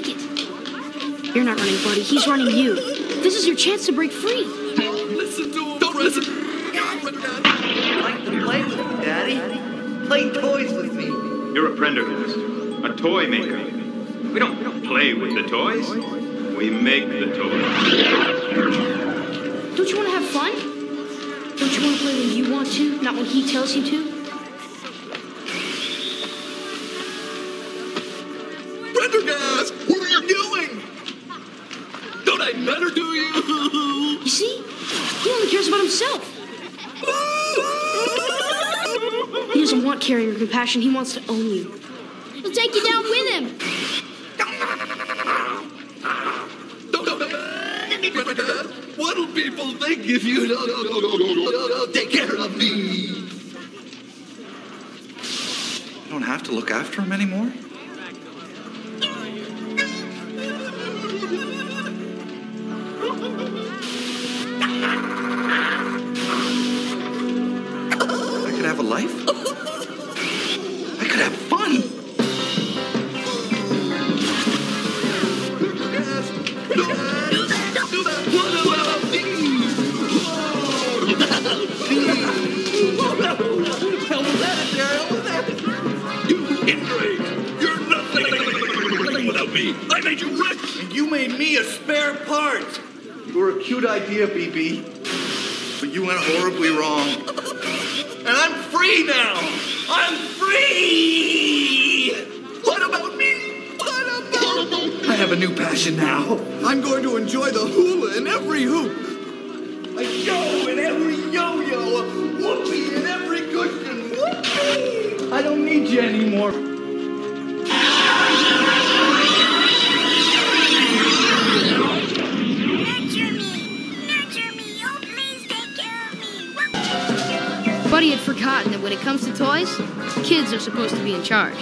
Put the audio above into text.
take it. You're not running, buddy. He's running you. This is your chance to break free. Don't listen to him. Don't listen. I like to play with you, Daddy. Play toys with me. You're a Prendergast, a toy maker. We don't, we don't play with the toys. We make the toys. Don't you want to have fun? Don't you want to play when you want to, not when he tells you to? He cares about himself. He doesn't want caring or compassion. He wants to own you. He'll take you down with him. What'll people think if you don't take care of me? I don't have to look after him anymore? Could have a life? I could have fun! You're nothing without me. I made you rich. And you made me a spare part! You were a cute idea, BB. But you went horribly wrong. And I'm free now! I'm free! What about me? What about me? I have a new passion now. I'm going to enjoy the hula in every hoop. A yo in every yo-yo, a whoopee in every cushion. Whoopee! I don't need you anymore. Buddy had forgotten that when it comes to toys, kids are supposed to be in charge.